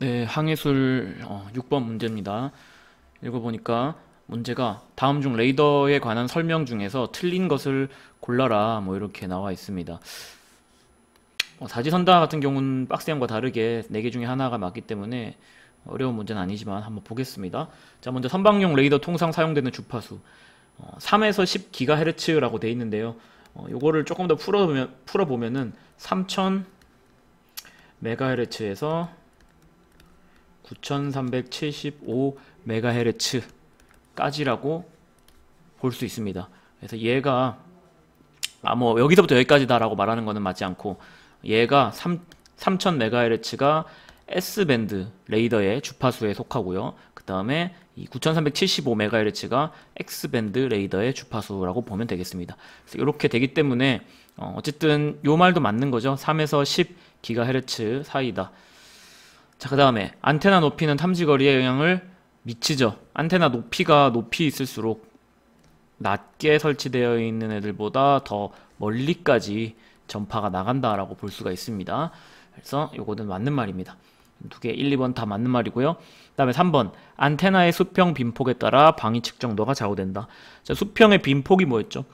네, 항해술 어, 6번 문제입니다. 읽어보니까 문제가 다음 중 레이더에 관한 설명 중에서 틀린 것을 골라라 뭐 이렇게 나와 있습니다. 어, 사지선다 같은 경우는 박스형과 다르게 4개 중에 하나가 맞기 때문에 어려운 문제는 아니지만 한번 보겠습니다. 자, 먼저 선박용 레이더 통상 사용되는 주파수 어, 3에서 10GHz라고 돼 있는데요. 어, 요거를 조금 더 풀어보면, 풀어보면은 3000 MHz에서 9375 MHz까지라고 볼 수 있습니다. 그래서 얘가 아 뭐 여기서부터 여기까지다라고 말하는 거는 맞지 않고 얘가 3, 3000 MHz가 S밴드 레이더의 주파수에 속하고요. 그 다음에 이9375 MHz가 X밴드 레이더의 주파수라고 보면 되겠습니다. 이렇게 되기 때문에 어, 어쨌든 요 말도 맞는 거죠. 3에서 10 GHz 사이다. 자, 그 다음에 안테나 높이는 탐지거리에 영향을 미치죠. 안테나 높이가 높이 있을수록 낮게 설치되어 있는 애들보다 더 멀리까지 전파가 나간다라고 볼 수가 있습니다. 그래서 요거는 맞는 말입니다. 두 개 1, 2번 다 맞는 말이고요. 그 다음에 3번 안테나의 수평 빈폭에 따라 방위 측정도가 좌우된다. 자, 수평의 빈폭이 뭐였죠?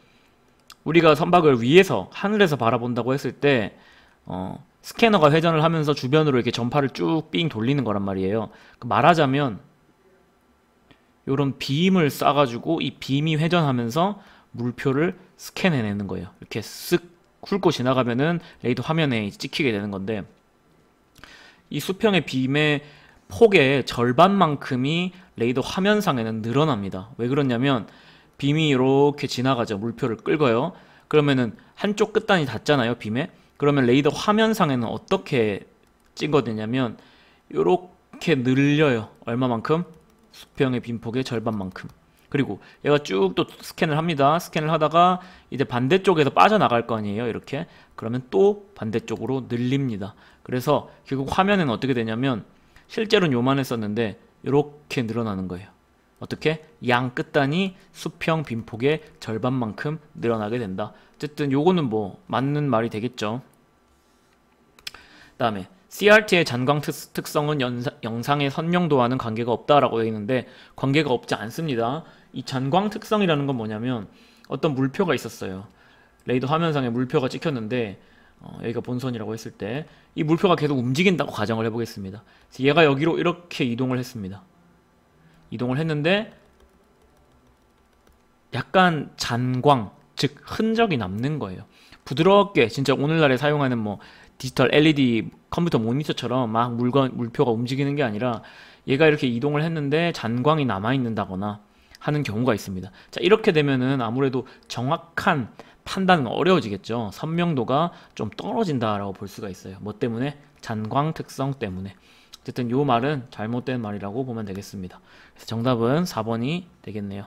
우리가 선박을 위에서 하늘에서 바라본다고 했을 때 어, 스캐너가 회전을 하면서 주변으로 이렇게 전파를 쭉 삥 돌리는 거란 말이에요. 그 말하자면 이런 빔을 쏴가지고 이 빔이 회전하면서 물표를 스캔해내는 거예요. 이렇게 쓱 훑고 지나가면은 레이더 화면에 찍히게 되는 건데 이 수평의 빔의 폭의 절반만큼이 레이더 화면상에는 늘어납니다. 왜 그러냐면 빔이 이렇게 지나가죠. 물표를 끌고요. 그러면은 한쪽 끝단이 닿잖아요. 빔에. 그러면 레이더 화면상에는 어떻게 찍어되냐면 이렇게 늘려요. 얼마만큼? 수평의 빈폭의 절반만큼. 그리고 얘가 쭉 또 스캔을 합니다. 스캔을 하다가 이제 반대쪽에서 빠져나갈 거 아니에요. 이렇게. 그러면 또 반대쪽으로 늘립니다. 그래서 결국 화면은 어떻게 되냐면 실제로는 요만했었는데 이렇게 늘어나는 거예요. 어떻게? 양 끝단이 수평 빈폭의 절반만큼 늘어나게 된다. 어쨌든 요거는 뭐 맞는 말이 되겠죠. 다음에 CRT의 잔광 특, 성은 영상의 선명도와는 관계가 없다라고 되어 있는데 관계가 없지 않습니다. 이 잔광 특성이라는 건 뭐냐면 어떤 물표가 있었어요. 레이더 화면상에 물표가 찍혔는데 어, 여기가 본선이라고 했을 때 이 물표가 계속 움직인다고 가정을 해보겠습니다. 얘가 여기로 이렇게 이동을 했습니다. 이동을 했는데 약간 잔광, 즉 흔적이 남는 거예요. 부드럽게 진짜 오늘날에 사용하는 뭐 디지털 LED 컴퓨터 모니터처럼 막 물건 물표가 움직이는 게 아니라 얘가 이렇게 이동을 했는데 잔광이 남아 있는다거나 하는 경우가 있습니다. 자, 이렇게 되면은 아무래도 정확한 판단은 어려워지겠죠. 선명도가 좀 떨어진다라고 볼 수가 있어요. 뭐 때문에? 잔광 특성 때문에. 어쨌든 요 말은 잘못된 말이라고 보면 되겠습니다. 그래서 정답은 4번이 되겠네요.